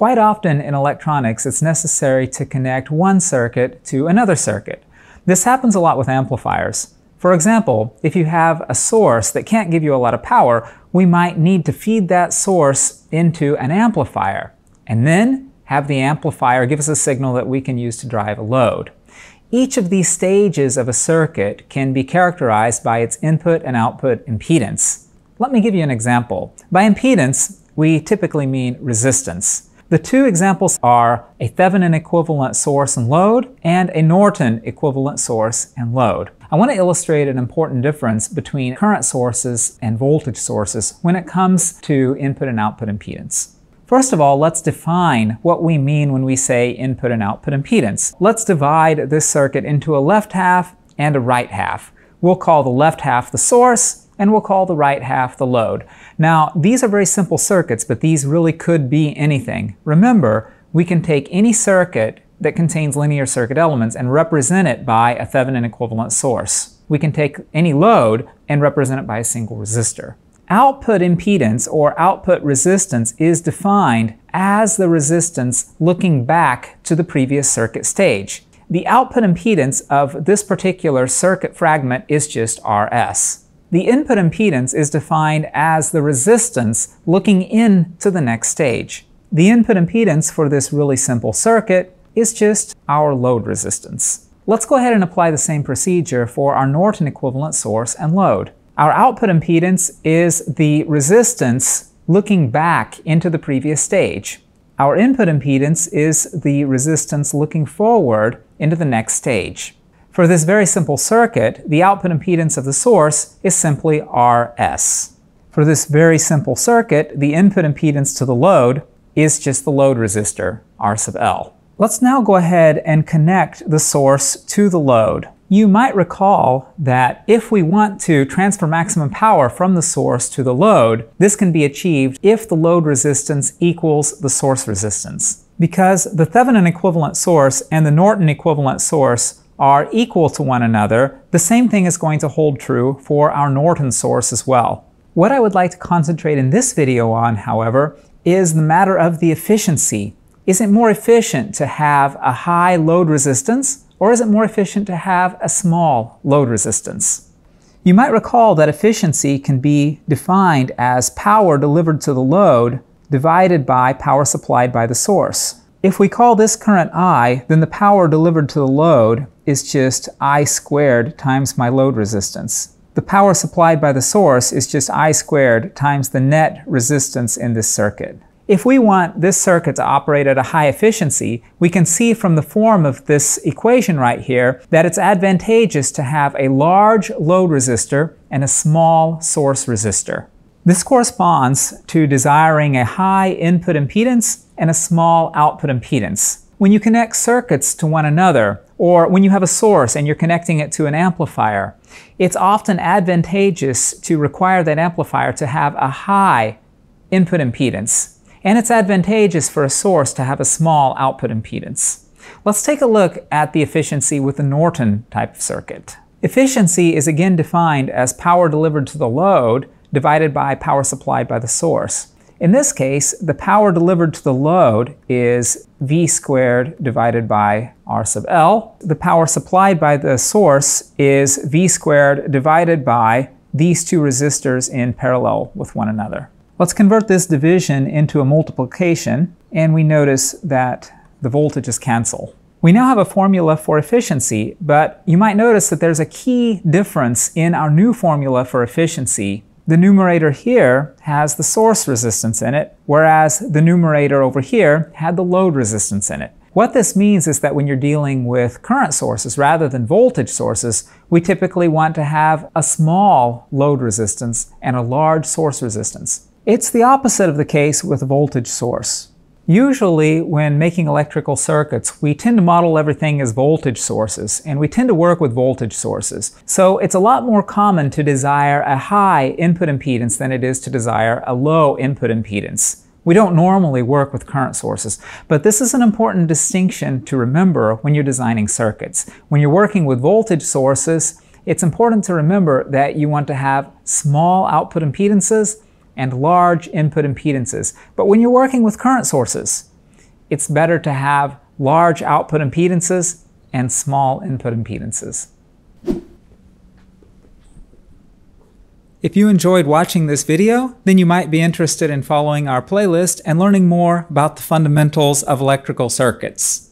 Quite often in electronics, it's necessary to connect one circuit to another circuit. This happens a lot with amplifiers. For example, if you have a source that can't give you a lot of power, we might need to feed that source into an amplifier, and then have the amplifier give us a signal that we can use to drive a load. Each of these stages of a circuit can be characterized by its input and output impedance. Let me give you an example. By impedance, we typically mean resistance. The two examples are a Thevenin equivalent source and load and a Norton equivalent source and load. I want to illustrate an important difference between current sources and voltage sources when it comes to input and output impedance. First of all, let's define what we mean when we say input and output impedance. Let's divide this circuit into a left half and a right half. We'll call the left half the source and we'll call the right half the load. Now, these are very simple circuits, but these really could be anything. Remember, we can take any circuit that contains linear circuit elements and represent it by a Thevenin equivalent source. We can take any load and represent it by a single resistor. Output impedance or output resistance is defined as the resistance looking back to the previous circuit stage. The output impedance of this particular circuit fragment is just Rs. The input impedance is defined as the resistance looking into the next stage. The input impedance for this really simple circuit is just our load resistance. Let's go ahead and apply the same procedure for our Norton equivalent source and load. Our output impedance is the resistance looking back into the previous stage. Our input impedance is the resistance looking forward into the next stage. For this very simple circuit, the output impedance of the source is simply Rs. For this very simple circuit, the input impedance to the load is just the load resistor, R sub L. Let's now go ahead and connect the source to the load. You might recall that if we want to transfer maximum power from the source to the load, this can be achieved if the load resistance equals the source resistance. Because the Thevenin equivalent source and the Norton equivalent source are equal to one another, the same thing is going to hold true for our Norton source as well. What I would like to concentrate in this video on, however, is the matter of the efficiency. Is it more efficient to have a high load resistance, or is it more efficient to have a small load resistance? You might recall that efficiency can be defined as power delivered to the load divided by power supplied by the source. If we call this current I, then the power delivered to the load is just I squared times my load resistance. The power supplied by the source is just I squared times the net resistance in this circuit. If we want this circuit to operate at a high efficiency, we can see from the form of this equation right here that it's advantageous to have a large load resistor and a small source resistor. This corresponds to desiring a high input impedance and a small output impedance. When you connect circuits to one another, or when you have a source and you're connecting it to an amplifier, it's often advantageous to require that amplifier to have a high input impedance. And it's advantageous for a source to have a small output impedance. Let's take a look at the efficiency with the Norton type of circuit. Efficiency is again defined as power delivered to the load divided by power supplied by the source. In this case, the power delivered to the load is V squared divided by R sub L. The power supplied by the source is V squared divided by these two resistors in parallel with one another. Let's convert this division into a multiplication, and we notice that the voltages cancel. We now have a formula for efficiency, but you might notice that there's a key difference in our new formula for efficiency the numerator here has the source resistance in it, whereas the numerator over here had the load resistance in it. What this means is that when you're dealing with current sources rather than voltage sources, we typically want to have a small load resistance and a large source resistance. It's the opposite of the case with a voltage source. Usually, when making electrical circuits, we tend to model everything as voltage sources, and we tend to work with voltage sources. So it's a lot more common to desire a high input impedance than it is to desire a low input impedance. We don't normally work with current sources, but this is an important distinction to remember when you're designing circuits. When you're working with voltage sources, it's important to remember that you want to have small output impedances and large input impedances. But when you're working with current sources, it's better to have large output impedances and small input impedances. If you enjoyed watching this video, then you might be interested in following our playlist and learning more about the fundamentals of electrical circuits.